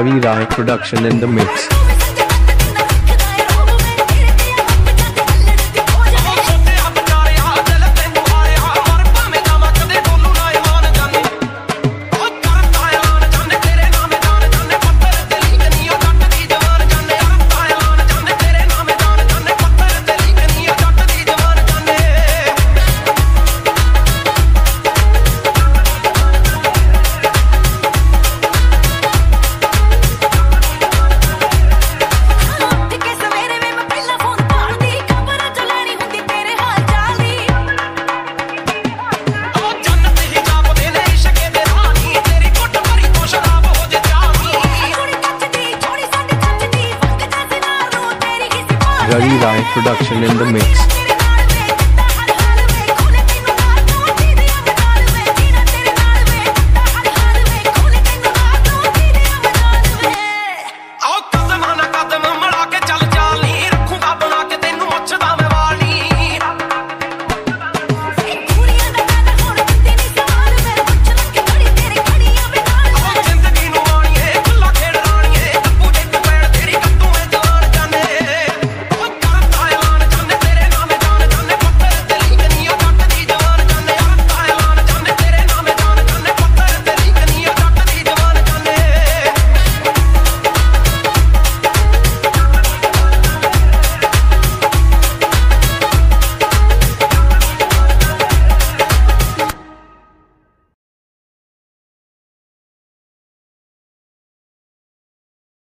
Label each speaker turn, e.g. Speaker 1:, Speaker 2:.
Speaker 1: Ravi Rai production in the mix. Ravi Rai production in the mix.